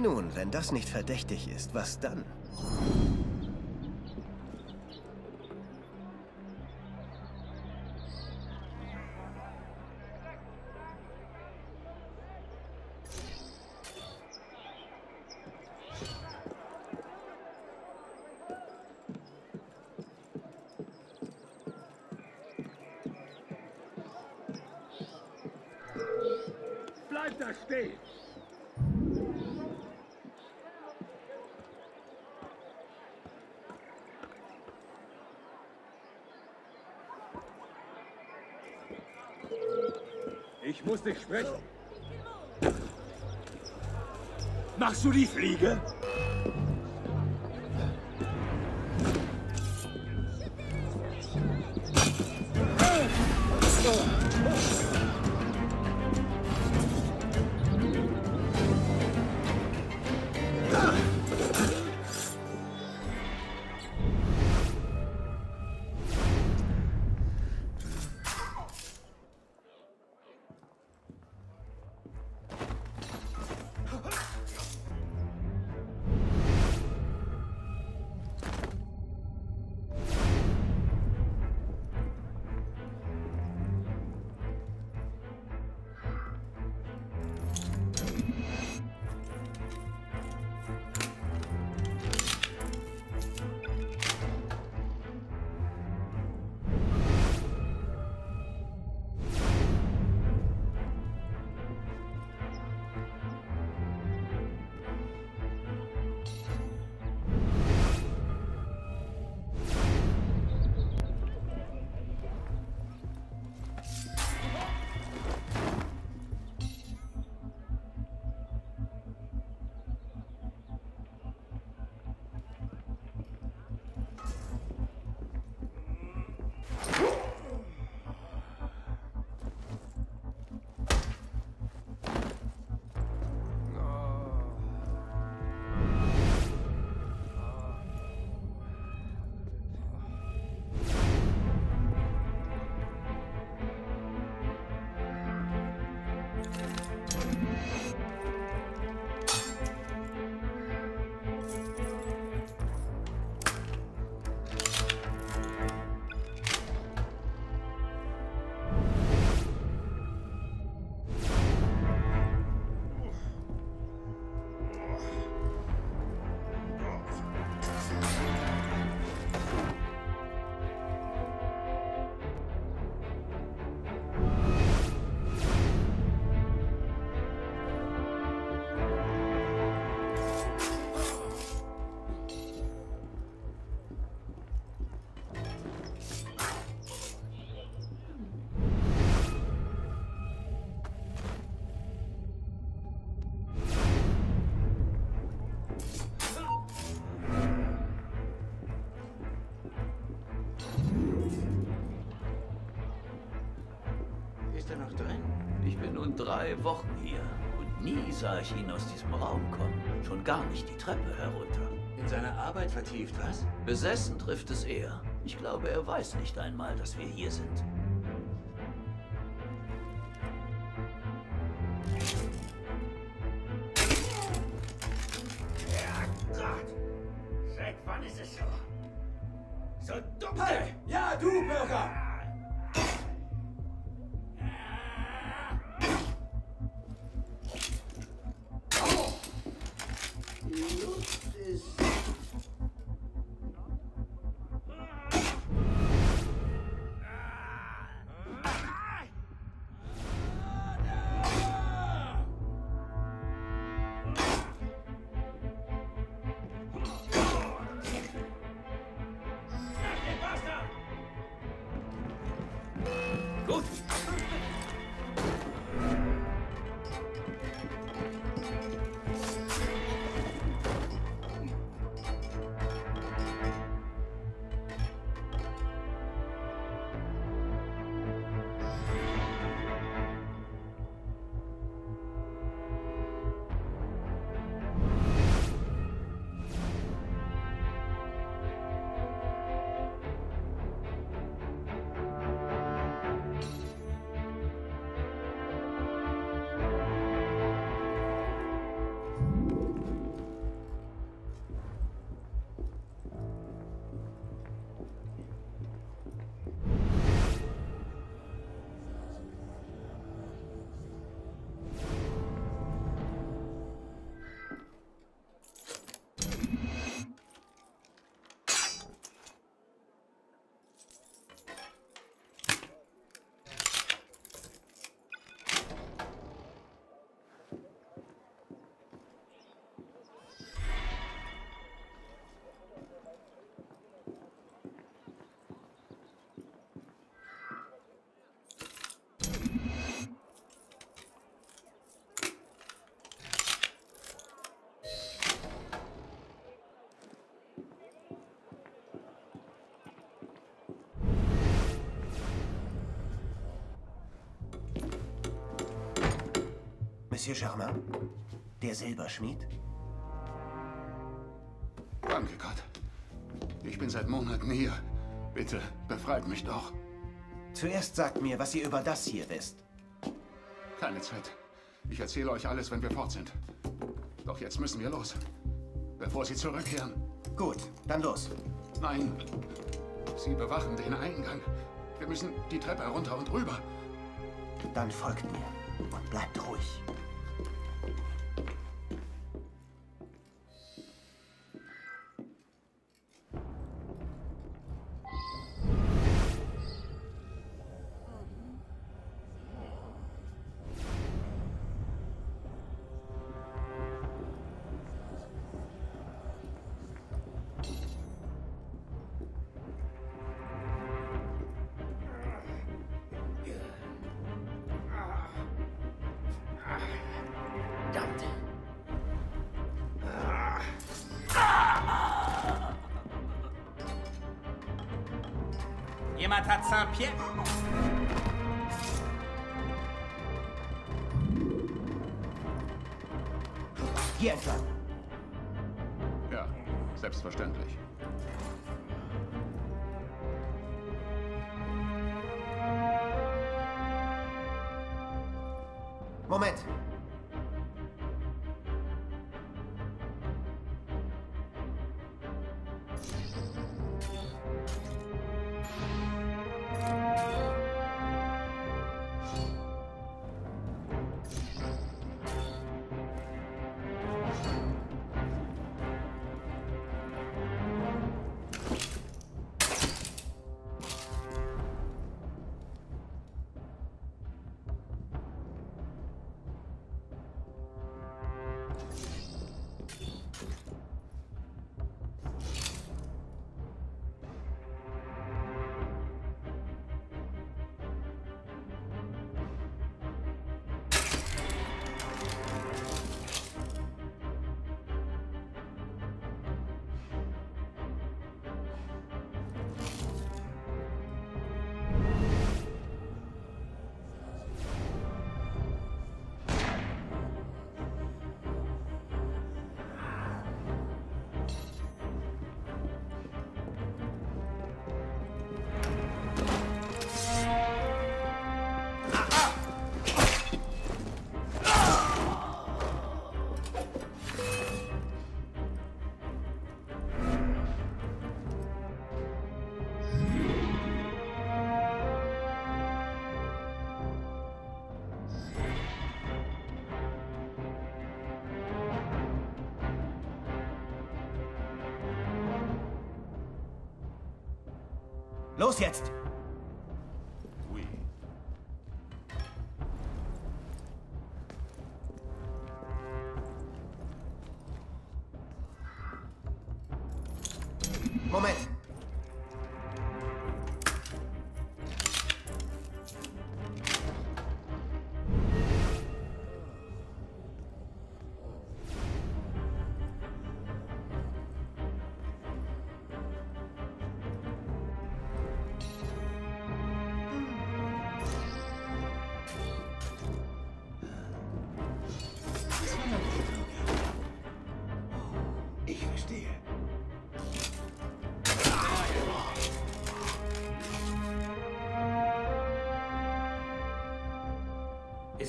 Nun, wenn das nicht verdächtig ist, was dann? Bleib da stehen! Muss dich sprechen. Machst du die Fliege? Drei Wochen hier und nie sah ich ihn aus diesem Raum kommen. Schon gar nicht die Treppe herunter. In seiner Arbeit vertieft, was? Besessen trifft es eher. Ich glaube, er weiß nicht einmal, dass wir hier sind. Monsieur Germain? Der Silberschmied? Danke Gott. Ich bin seit Monaten hier. Bitte, befreit mich doch. Zuerst sagt mir, was ihr über das hier wisst. Keine Zeit. Ich erzähle euch alles, wenn wir fort sind. Doch jetzt müssen wir los. Bevor Sie zurückkehren. Gut, dann los. Nein. Sie bewachen den Eingang. Wir müssen die Treppe herunter und rüber. Dann folgt mir und bleibt ruhig. Jemand hat Saint-Pierre. Hier entlang. Ja, selbstverständlich. Moment. Los jetzt! Moment.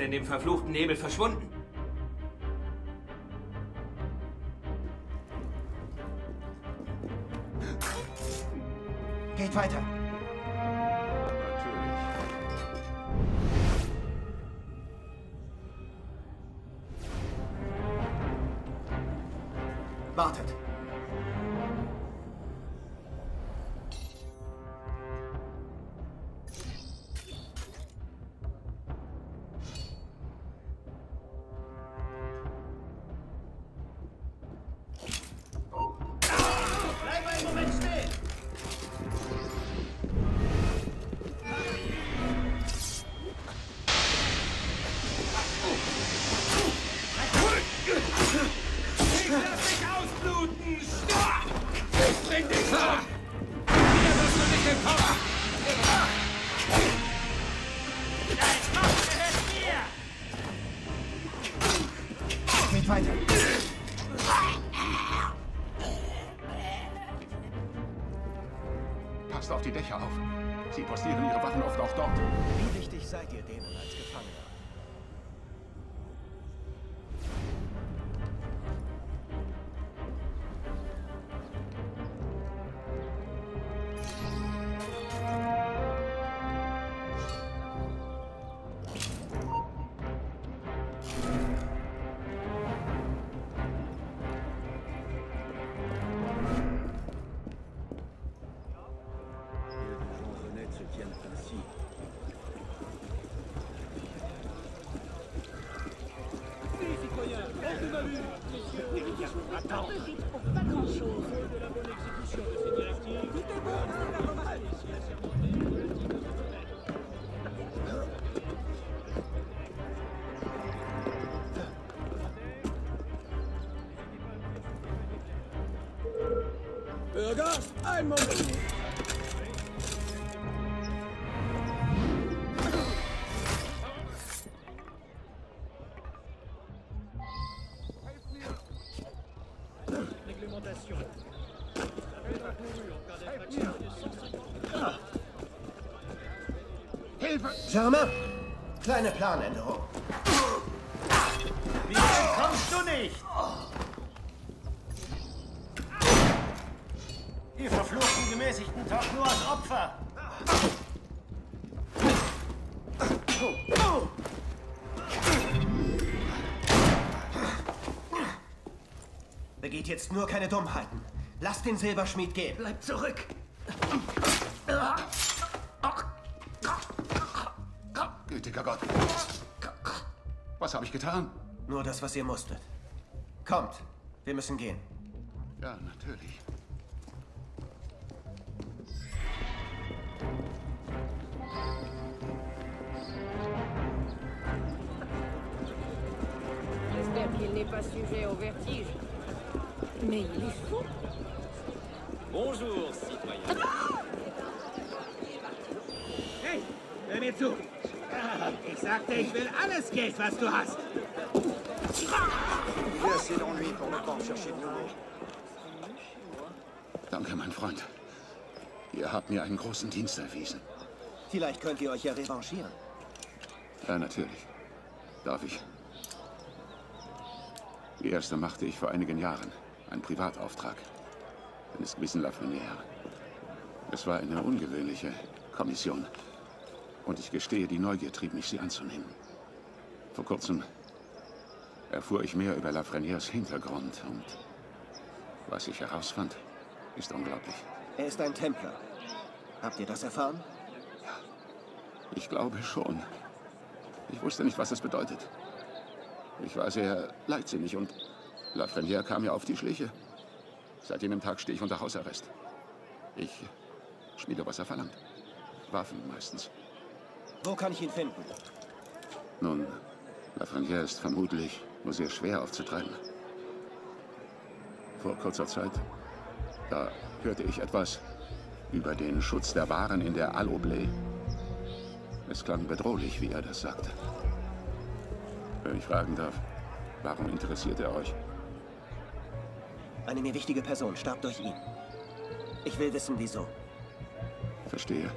Er in dem verfluchten Nebel verschwunden? Geht weiter. Natürlich. Wartet. Waffen oft auch dort. Wie wichtig seid ihr denen als Gefangener? se tiennent ainsi. Citoyens, hors pas grand-chose. la de est! Germain, kleine Planänderung. Wie weit kommst du nicht? Die verfluchten Gemäßigten tauchen nur als Opfer. Begeht jetzt nur keine Dummheiten. Lasst den Silberschmied gehen. Bleib zurück! Was habe ich getan? Nur das, was ihr musstet. Kommt, wir müssen gehen. Ja, natürlich. J'espère qu'il n'est pas sujet au vertige. Mais il est fou. Bonjour, citoyen. Hey, hör mir zu. Ich sagte, ich will alles Geld, was du hast. Assez pour ne pas en chercher de nouveau. Danke, mein Freund. Ihr habt mir einen großen Dienst erwiesen. Vielleicht könnt ihr euch ja revanchieren. Ja, natürlich. Darf ich? Die erste machte ich vor einigen Jahren. Ein Privatauftrag. Eines gewissen Lafreniere. Es war eine ungewöhnliche Kommission. Und ich gestehe, die Neugier trieb mich, sie anzunehmen. Vor kurzem erfuhr ich mehr über Lafreniers Hintergrund und was ich herausfand, ist unglaublich. Er ist ein Templer. Habt ihr das erfahren? Ich glaube schon. Ich wusste nicht, was das bedeutet. Ich war sehr leidsinnig und Lafreniere kam mir auf die Schliche. Seit jenem Tag stehe ich unter Hausarrest. Ich schmiede, was er verlangt. Waffen meistens. Wo kann ich ihn finden? Nun, Lafreniere ist vermutlich nur sehr schwer aufzutreiben. Vor kurzer Zeit, da hörte ich etwas über den Schutz der Waren in der Al-Oblé. Es klang bedrohlich, wie er das sagte. Wenn ich fragen darf, warum interessiert er euch? Eine mir wichtige Person starb durch ihn. Ich will wissen, wieso. Verstehe.